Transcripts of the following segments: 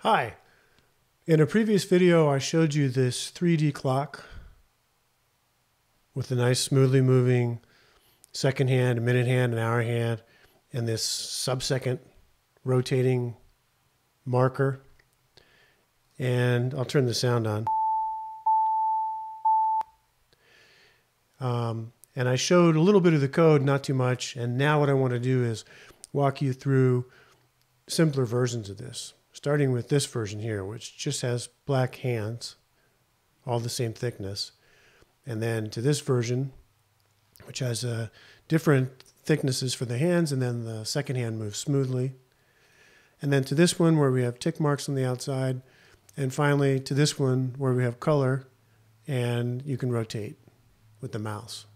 Hi. In a previous video, I showed you this 3D clock with a nice smoothly moving second hand, minute hand, an hour hand, and this sub-second rotating marker. And I'll turn the sound on. Um, and I showed a little bit of the code, not too much. And now what I want to do is walk you through simpler versions of this, starting with this version here, which just has black hands, all the same thickness. And then to this version, which has uh, different thicknesses for the hands, and then the second hand moves smoothly. And then to this one where we have tick marks on the outside. And finally to this one where we have color and you can rotate with the mouse.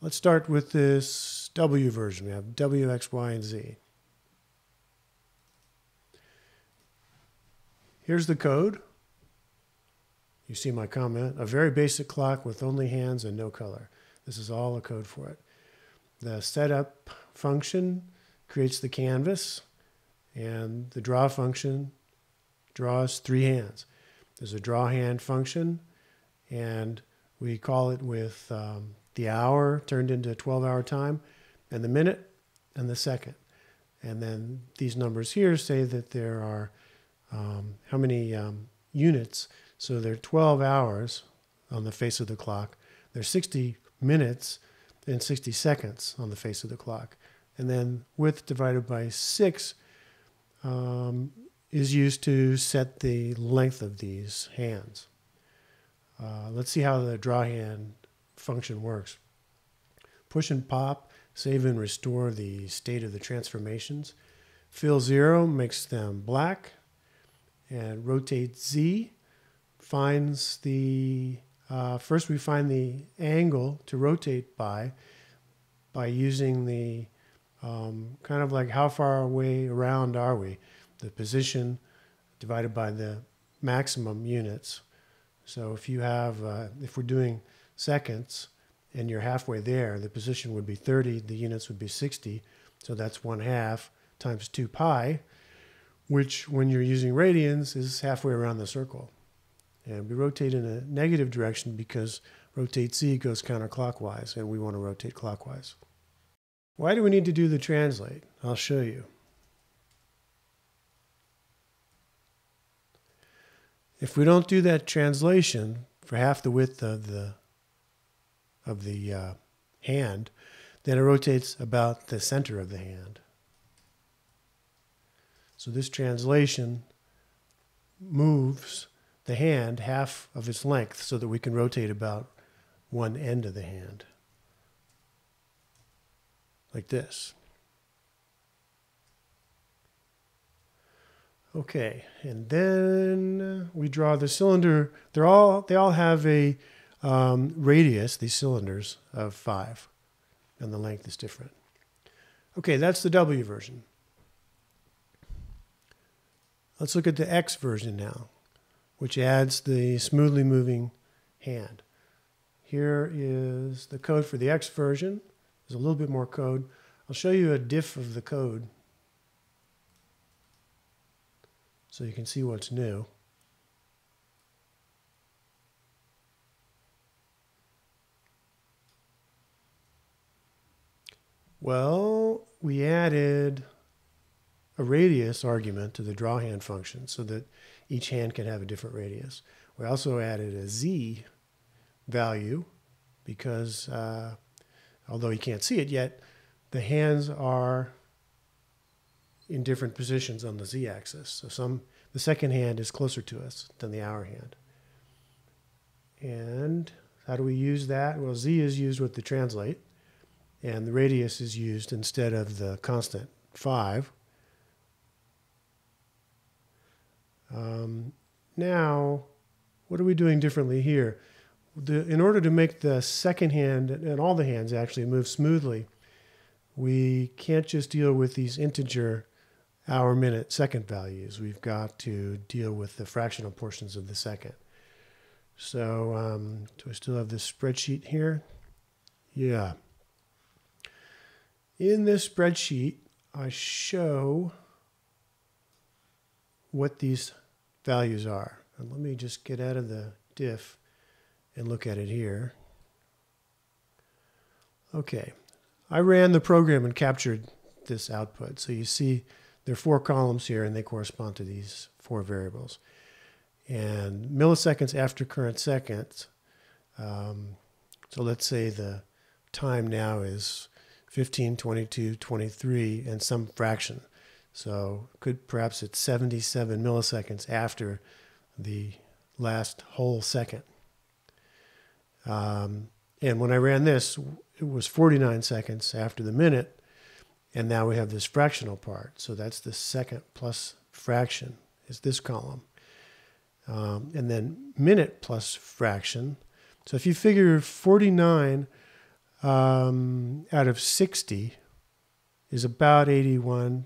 Let's start with this W version. We have W, X, Y, and Z. Here's the code. You see my comment. A very basic clock with only hands and no color. This is all the code for it. The setup function creates the canvas, and the draw function draws three hands. There's a draw hand function, and we call it with um, the hour turned into 12 hour time, and the minute and the second. And then these numbers here say that there are um, how many um, units. So there are 12 hours on the face of the clock. They're 60 minutes and 60 seconds on the face of the clock. And then width divided by 6 um, is used to set the length of these hands. Uh, let's see how the draw hand function works. Push and pop, save and restore the state of the transformations. Fill zero makes them black and rotate Z finds the, uh, first we find the angle to rotate by, by using the um, kind of like how far away around are we, the position divided by the maximum units. So if you have, uh, if we're doing seconds and you're halfway there, the position would be 30, the units would be 60. So that's one half times 2 pi which when you're using radians is halfway around the circle. And we rotate in a negative direction because rotate z goes counterclockwise and we want to rotate clockwise. Why do we need to do the translate? I'll show you. If we don't do that translation for half the width of the of the uh, hand, then it rotates about the center of the hand. So this translation moves the hand half of its length so that we can rotate about one end of the hand. Like this. Okay, and then we draw the cylinder. They're all they all have a um, radius, these cylinders, of five, and the length is different. Okay, that's the W version. Let's look at the X version now, which adds the smoothly moving hand. Here is the code for the X version. There's a little bit more code. I'll show you a diff of the code so you can see what's new. Well, we added a radius argument to the draw hand function so that each hand can have a different radius. We also added a z value because uh, although you can't see it yet, the hands are in different positions on the z-axis. So some the second hand is closer to us than the hour hand. And how do we use that? Well, z is used with the translate, and the radius is used instead of the constant 5. Um, now, what are we doing differently here? The, in order to make the second hand and all the hands actually move smoothly, we can't just deal with these integer hour, minute, second values. We've got to deal with the fractional portions of the second. So, um, do I still have this spreadsheet here? Yeah. In this spreadsheet, I show what these values are. And let me just get out of the diff and look at it here. Okay, I ran the program and captured this output. So you see there are four columns here and they correspond to these four variables. And milliseconds after current seconds, um, so let's say the time now is 15, 22, 23, and some fraction. So could perhaps it's 77 milliseconds after the last whole second. Um, and when I ran this, it was 49 seconds after the minute, and now we have this fractional part. So that's the second plus fraction is this column. Um, and then minute plus fraction. So if you figure 49 um, out of 60 is about 81%.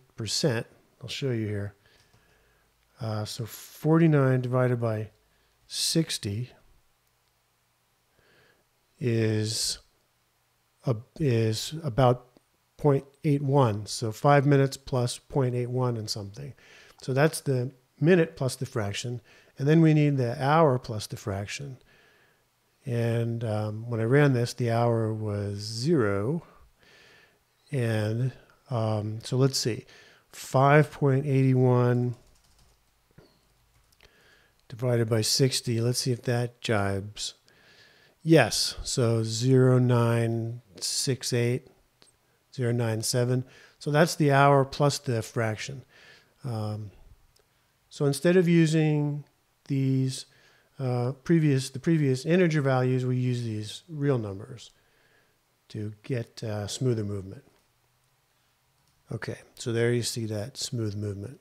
I'll show you here. Uh, so 49 divided by 60 is a, is about 0.81. So five minutes plus 0.81 and something. So that's the minute plus the fraction. And then we need the hour plus the fraction. And um, when I ran this, the hour was zero. And um, so let's see, 5.81 divided by 60. Let's see if that jibes. Yes, so 0968, 097. So that's the hour plus the fraction. Um, so instead of using these uh, previous the previous integer values, we use these real numbers to get uh, smoother movement. Okay, so there you see that smooth movement.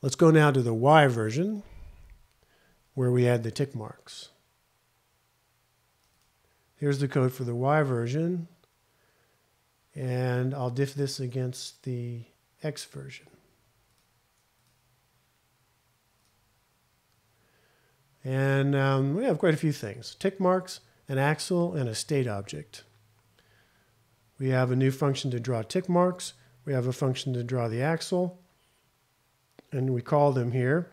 Let's go now to the Y version where we add the tick marks. Here's the code for the Y version and I'll diff this against the X version. And um, we have quite a few things. Tick marks, an axle, and a state object. We have a new function to draw tick marks. We have a function to draw the axle. And we call them here.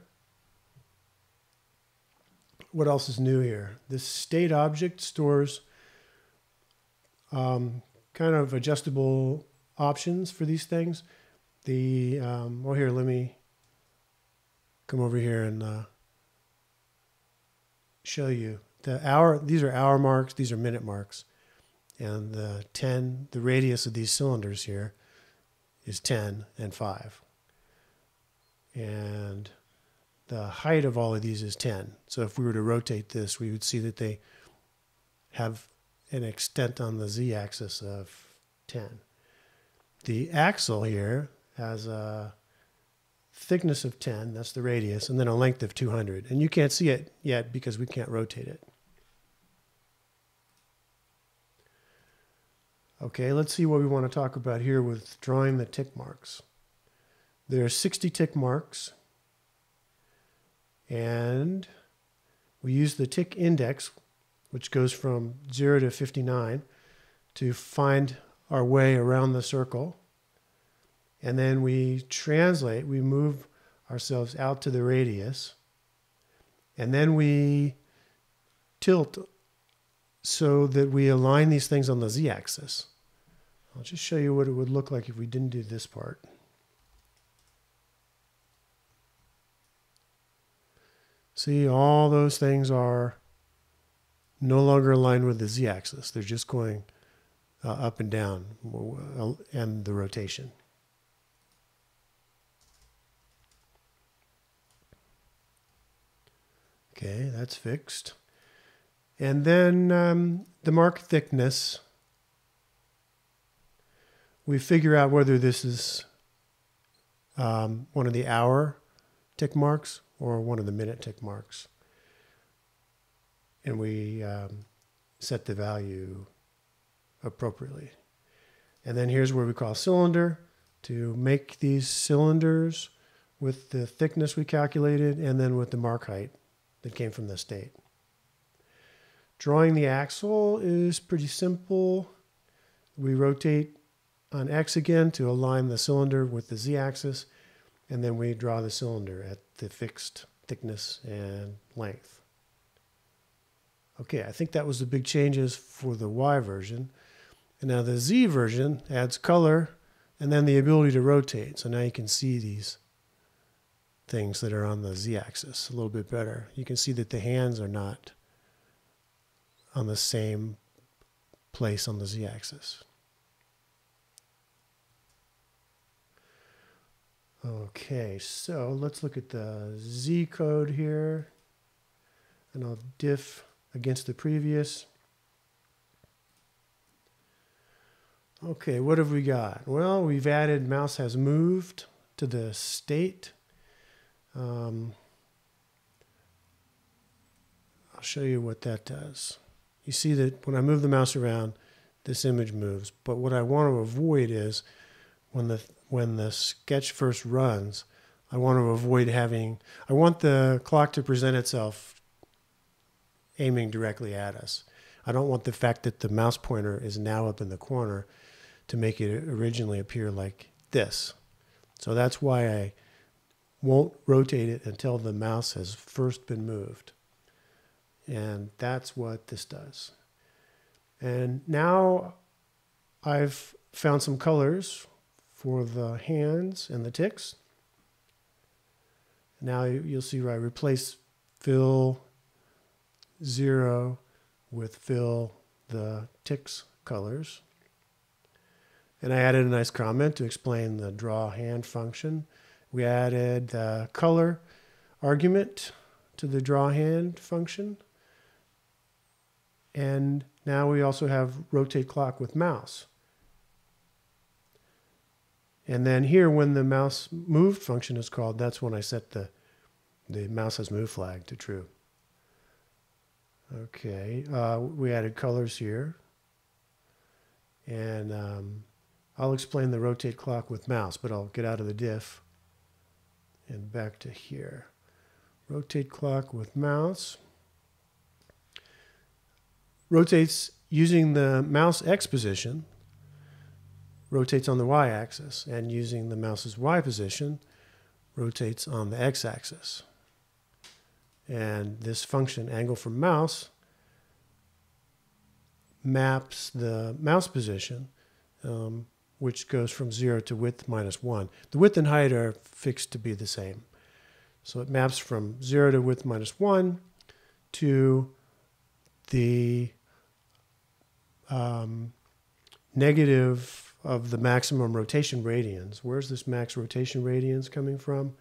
What else is new here? This state object stores um, kind of adjustable options for these things. The, um, well here, let me come over here and uh, show you the hour. These are hour marks. These are minute marks, and the ten. The radius of these cylinders here is ten and five, and the height of all of these is ten. So if we were to rotate this, we would see that they have an extent on the z-axis of 10. The axle here has a thickness of 10, that's the radius, and then a length of 200. And you can't see it yet because we can't rotate it. Okay, let's see what we want to talk about here with drawing the tick marks. There are 60 tick marks, and we use the tick index, which goes from 0 to 59, to find our way around the circle. And then we translate, we move ourselves out to the radius. And then we tilt so that we align these things on the z axis. I'll just show you what it would look like if we didn't do this part. See, all those things are no longer aligned with the z axis. They're just going uh, up and down and the rotation. Okay, that's fixed. And then um, the mark thickness, we figure out whether this is um, one of the hour tick marks or one of the minute tick marks. And we um, set the value appropriately. And then here's where we call cylinder to make these cylinders with the thickness we calculated and then with the mark height that came from the state. Drawing the axle is pretty simple. We rotate on X again to align the cylinder with the Z axis. and then we draw the cylinder at the fixed thickness and length. Okay, I think that was the big changes for the Y version. And now the Z version adds color and then the ability to rotate. So now you can see these things that are on the Z axis a little bit better. You can see that the hands are not on the same place on the Z axis. Okay, so let's look at the Z code here. And I'll diff against the previous. Okay, what have we got? Well, we've added mouse has moved to the state. Um, I'll show you what that does. You see that when I move the mouse around, this image moves. But what I want to avoid is when the when the sketch first runs, I want to avoid having, I want the clock to present itself aiming directly at us. I don't want the fact that the mouse pointer is now up in the corner to make it originally appear like this. So that's why I won't rotate it until the mouse has first been moved. And that's what this does. And now I've found some colors for the hands and the ticks. Now you'll see where I replace fill zero with fill the ticks colors. And I added a nice comment to explain the draw hand function. We added the color argument to the draw hand function. And now we also have rotate clock with mouse. And then here, when the mouse move function is called, that's when I set the, the mouse has moved flag to true. Okay, uh, we added colors here. And um, I'll explain the rotate clock with mouse, but I'll get out of the diff and back to here. Rotate clock with mouse. Rotates using the mouse X position rotates on the y-axis and using the mouse's y position rotates on the x-axis. And this function, angle from mouse, maps the mouse position, um, which goes from 0 to width minus 1. The width and height are fixed to be the same. So it maps from 0 to width minus 1 to the um, negative of the maximum rotation radians. Where's this max rotation radians coming from?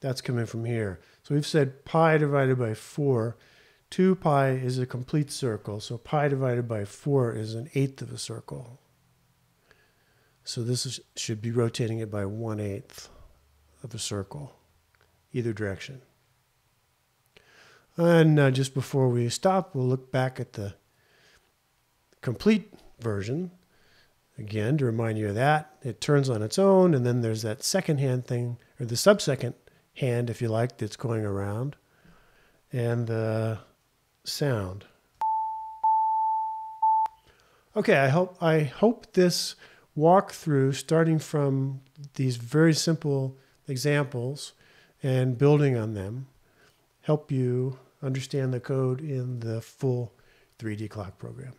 That's coming from here. So we've said pi divided by 4. 2 pi is a complete circle, so pi divided by 4 is an eighth of a circle. So this is, should be rotating it by 1 eighth of a circle, either direction. And uh, just before we stop, we'll look back at the complete version. Again, to remind you of that, it turns on its own, and then there's that second hand thing, or the sub-second hand, if you like, that's going around, and the sound. Okay, I hope I hope this walkthrough, starting from these very simple examples and building on them, help you understand the code in the full 3D clock program.